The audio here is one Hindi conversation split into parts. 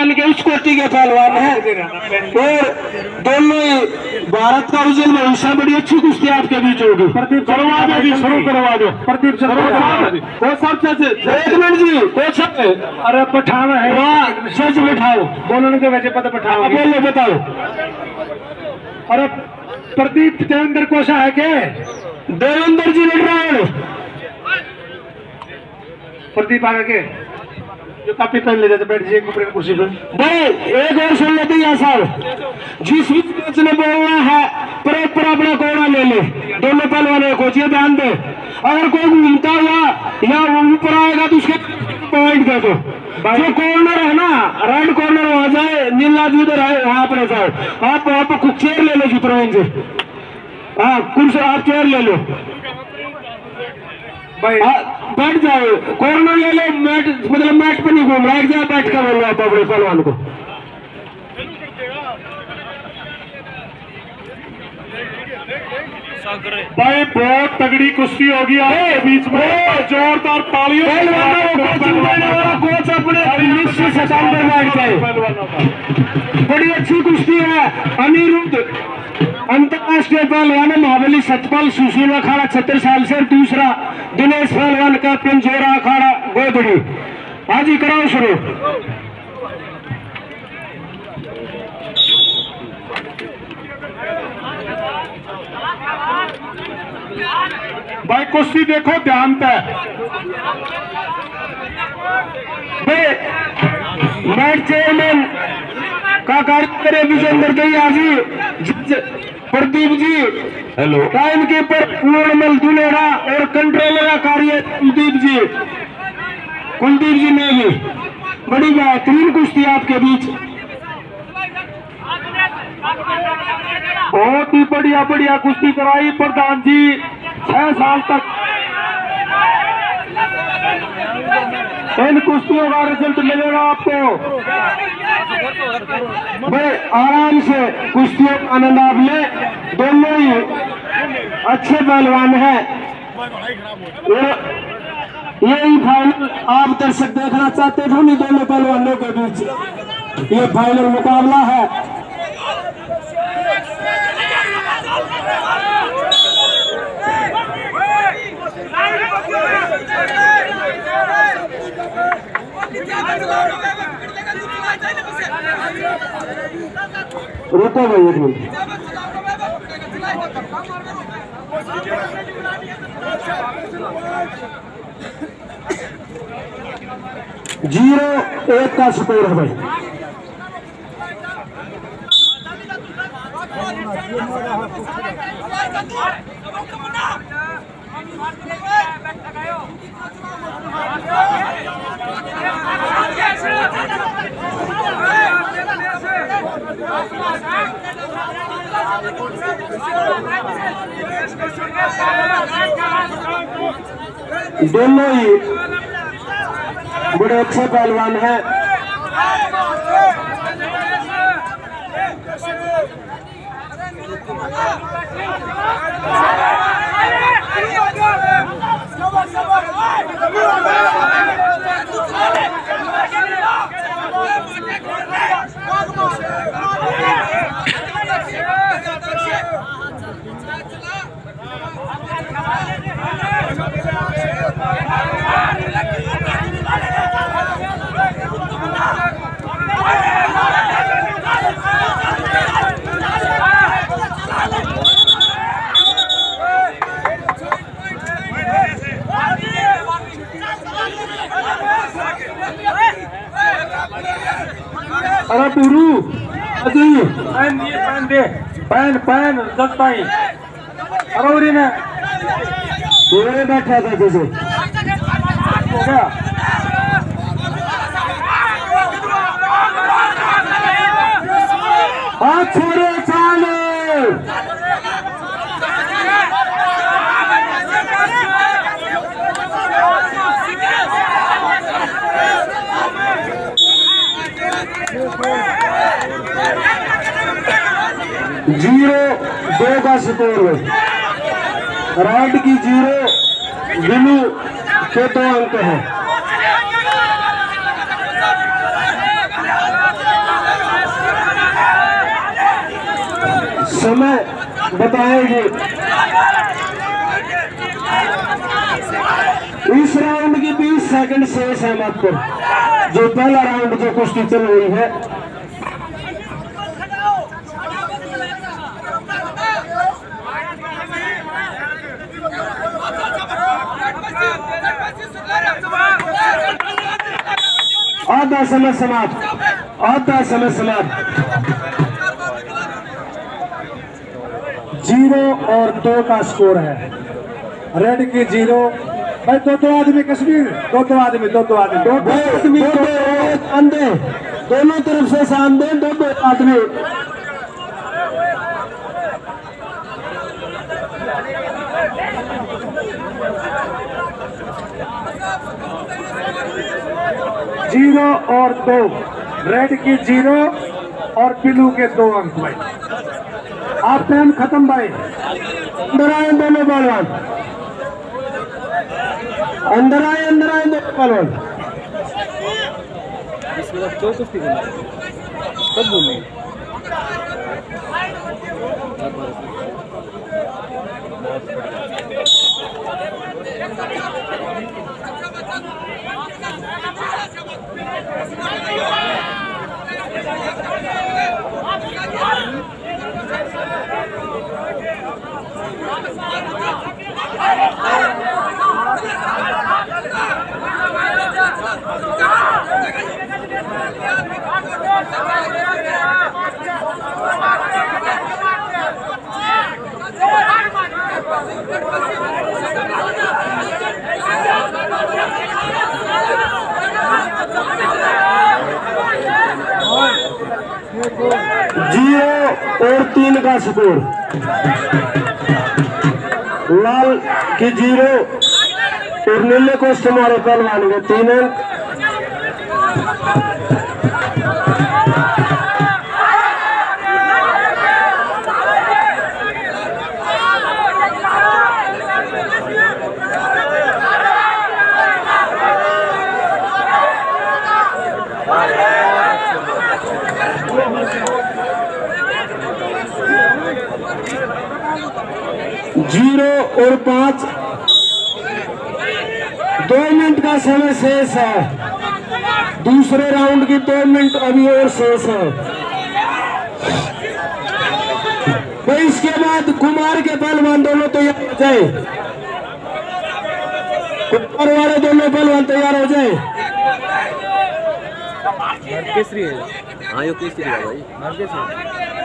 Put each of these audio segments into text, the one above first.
पहलवान के उस कोटि के पहलवान है। और दोनों ही भारत का उज्जवल भविष्य बड़ी अच्छी कुश्ती आपके बीच होगी। प्रदीप करवा दो जी शुरू करवा दो। प्रदीप कैसे एक मिनट जी। कोच साहब अरे पठान है। वाह सच बैठाओ। बोलने के वजह पता पठान बोलो बताओ। अरे प्रदीप देवेंद्र कोशा है के देवेंद्र जी बैठ प्रदीप आगे के। जो कापी पेन ले जाते बैठ जाइए ऊपर की कुर्सी पे। भाई एक और सुन लेते हैं साहब। जिस भी कोच ने बोलना है प्रॉपर अपना कोना ले ले। दोनों पहलवानों को ये ध्यान दे। अगर कोई घूमता हुआ या ऊपर आएगा तो उसके पॉइंट दे दो। जो कॉर्नर है ना रेड कॉर्नर वहाँ जाए नीला जी उधर है वहाँ पर जाओ आप वहाँ पर कुछ चेयर ले लो जी प्रवीण जी। हाँ कुछ आप चेयर ले लो। बैठ जाओ। कॉर्नर ले लो मैट मतलब मैट पे नहीं घूम रहा। एक जगह बैठ कर बोलो आप अपने पहलवान को। भाई बहुत तगड़ी कुश्ती होगी आपके बीच में। जोरदार तालियों कोच अपने पर बैठ जाए बड़ी अच्छी कुश्ती है। अनिरुद्ध अंतरराष्ट्रीय पहलवान महाबली सतपाल सुशील अखाड़ा छत्तीस साल से दूसरा दिनेश पहलवान का पिंजोरा अखाड़ा गोदड़ी। आज ही कराओ शुरू। भाई कुश्ती देखो, ध्यान पे। मैच चेयरमैन का कार्य विजेंद्र दैया जी जज Pradeep ji, hello. Time keeper Purnamal Dulera और कंट्रोलर का कार्य कुलदीप जी। कुलदीप जी ने भी बड़ी बेहतरीन कुश्ती आपके बीच। बहुत ही बढ़िया बढ़िया कुश्ती कराई प्रधान जी, छह साल तक। इन कुश्तियों का रिज़ल्ट मिलेगा आपको। भाई आराम से कुश्तियों का आनंद आप ले, दोनों ही अच्छे पहलवान हैं। यही फाइनल आप दर्शक देखना चाहते थे नहीं दोनों पहलवानों के बीच। ये फाइनल मुकाबला है। रुको भाई एक मिनट। ज़ीरो एक का स्कोर है भाई। दोनों ही बड़े अच्छे पहलवान हैं। अरे अजी पैन दिए पैन दे। पैन पैन जज पाई। अरे उरी ने। पूरे बैठा था जैसे हो गया हाथ छोड़े चाले। ज़ीरो, दो का स्कोर है। राइट की ज़ीरो बिलू के दो अंक है। समय बताएगी। इस राउंड की 20 सेकंड शेष है आपको जो पहला राउंड जो कुश्ती चल रही है आधा समय समाप्त, आधा समय समाप्त। ज़ीरो और दो का स्कोर है। रेड की ज़ीरो। भाई, दो दो आदमी कश्मीर, दो दो आदमी, दो दो आदमी। दो दो आदमी अंधे। दोनों तरफ़ से सामने, दो दो आदमी। ज़ीरो और दो। रेड की ज़ीरो और ब्लू के दो अंक भाई। आप टाइम खत्म भाई। अंदर आए दोनों पहलवान अंदर आए अंदर आए दोनों पहलवान ज़ीरो और तीन का स्कोर। की ज़ीरो और नीले कोस्ट हमारे पहलवान के तीन अंक। ज़ीरो और पाँच। दो मिनट का समय शेष है। दूसरे राउंड की दो मिनट अभी और शेष है। तो इसके बाद कुमार के पहलवान दोनों तैयार हो जाए। कुमार वाले दोनों पहलवान तैयार हो जाए। केसरी है। हाँ यो केसरी है भाई।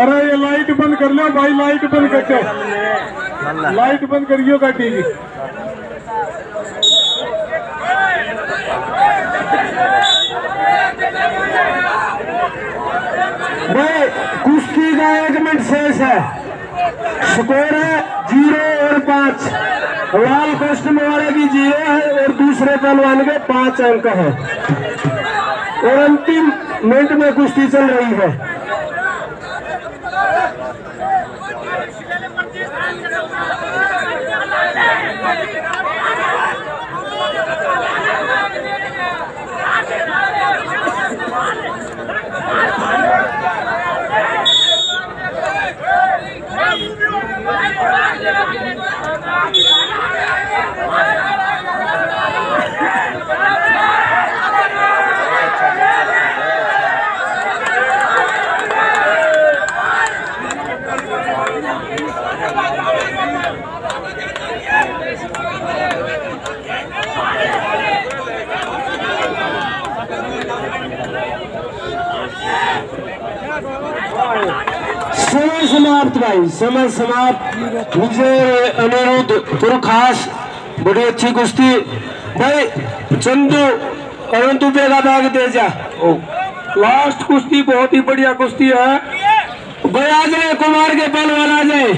अरे ये लाइट बंद कर लो भाई लाइट बंद कर करके। लाइट बंद करियो का टीवी भाई कुश्ती का एक मिनट शेष है। स्कोर है ज़ीरो और पाँच। लाल कस्टम वाले की ज़ीरो है और दूसरे पहलवान के पाँच अंक है। और अंतिम मिनट में कुश्ती चल रही है। समय समाप्त भाई समय समाप्त। मुझे अनिरुद्ध खास बड़ी अच्छी कुश्ती। भाई चंदू अनंत बेला भाग दे जा। लास्ट कुश्ती बहुत ही बढ़िया कुश्ती है। भाई आ जाए कुमार के पहलवान आ जाए।